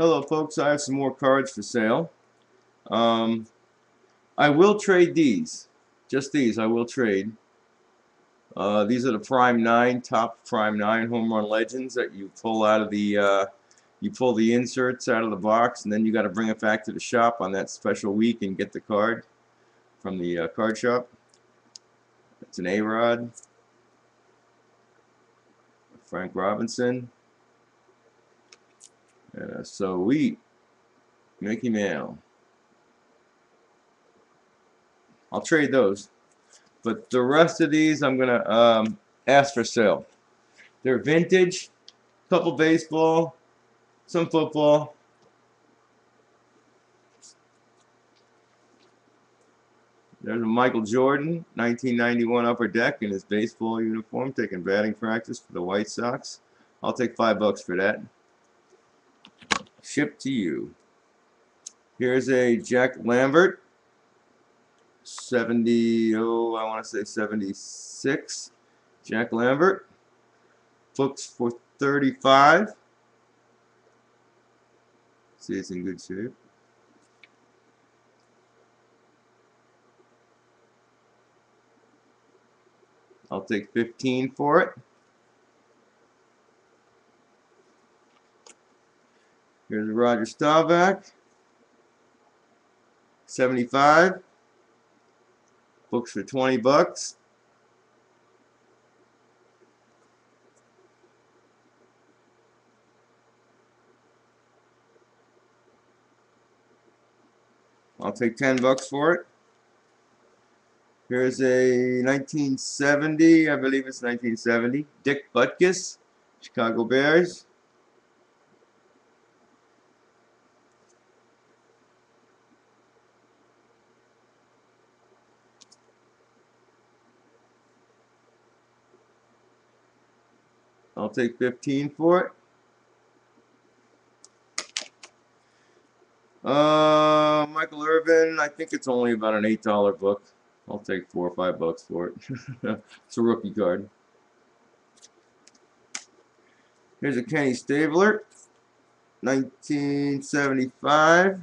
Hello folks, I have some more cards for sale. Um, I will trade these. Just these I will trade. Uh, these are the Prime 9, top Prime 9 Home Run Legends that you pull out of the, uh, you pull the inserts out of the box and then you got to bring it back to the shop on that special week and get the card from the uh, card shop. It's an A-Rod. Frank Robinson. And a sweet Mickey Mantle. I'll trade those. But the rest of these I'm going to um, ask for sale. They're vintage, couple baseball, some football. There's a Michael Jordan, 1991 Upper Deck in his baseball uniform, taking batting practice for the White Sox. I'll take five bucks for that. Shipped to you. Here's a Jack Lambert, 70, oh, I want to say 76. Jack Lambert. Books for 35. See, it's in good shape. I'll take 15 for it. Here's Roger Staubach. 75. Books for 20 bucks. I'll take 10 bucks for it. Here's a 1970, I believe it's 1970, Dick Butkus, Chicago Bears. I'll take 15 for it. Uh, Michael Irvin, I think it's only about an $8 book. I'll take four or five bucks for it. it's a rookie card. Here's a Kenny Stabler, 1975.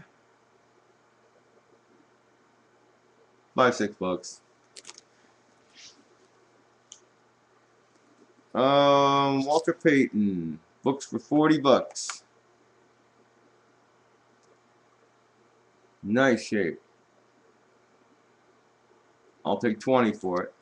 Five, six bucks. Um, Walter Payton, books for 40 bucks. Nice shape. I'll take 20 for it.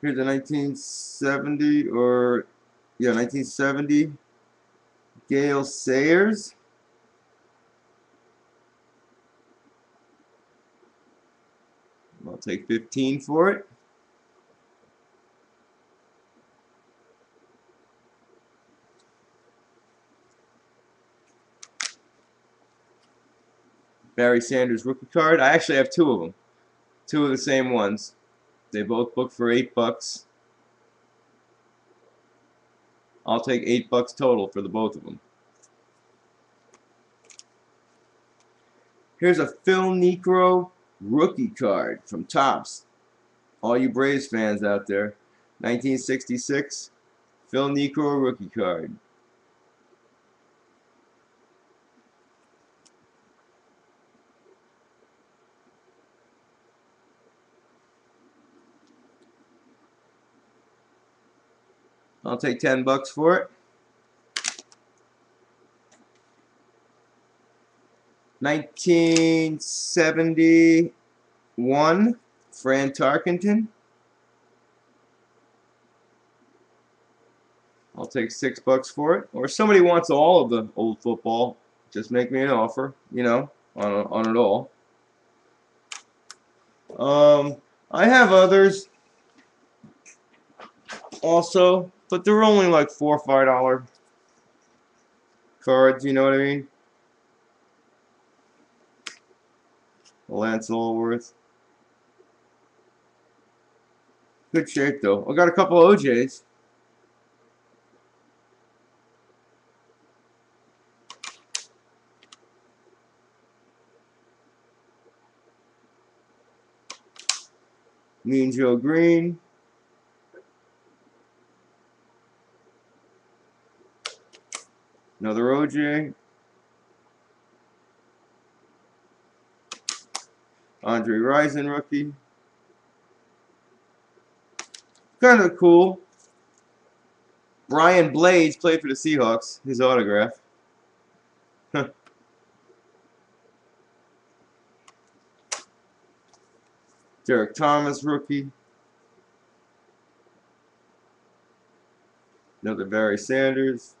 Here's a 1970 or yeah 1970 Gale Sayers. I'll take 15 for it. Barry Sanders rookie card. I actually have two of them. Two of the same ones. They both book for eight bucks. I'll take eight bucks total for the both of them. Here's a Phil Niekro rookie card from Topps. All you Braves fans out there. 1966 Phil Niekro rookie card. I'll take 10 bucks for it. 1971 Fran Tarkenton. I'll take six bucks for it. Or if somebody wants all of the old football, just make me an offer, you know, on, on it all. Um, I have others also. But they're only like four or five dollar cards, you know what I mean? Lance Alworth. Good shape though. I got a couple OJs. Mean Joe Greene. Another OJ. Andre Rison rookie. Kind of cool. Brian Blades played for the Seahawks. His autograph. Derrick Thomas rookie. Another Barry Sanders.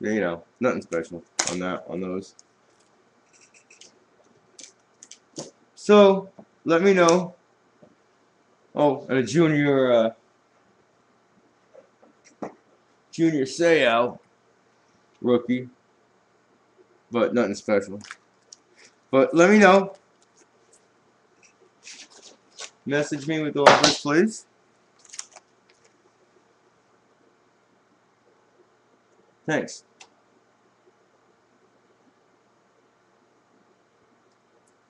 You know, nothing special on that on those. So let me know. Oh, and a junior uh, junior Seau rookie, but nothing special. But let me know. Message me with all this, please. Thanks.